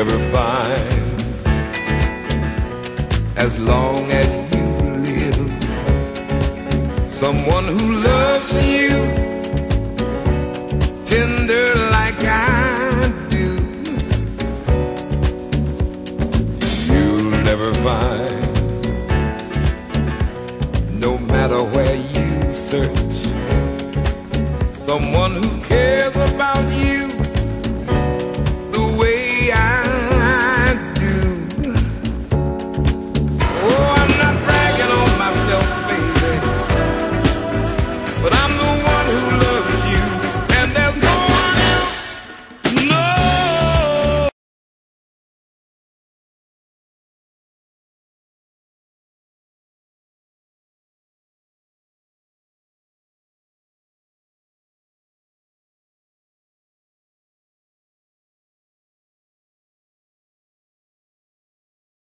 ever find. As long as you live, someone who loves you tender like I do, you'll never find. No matter where you search, someone who cares. but I'm the